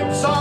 lights on.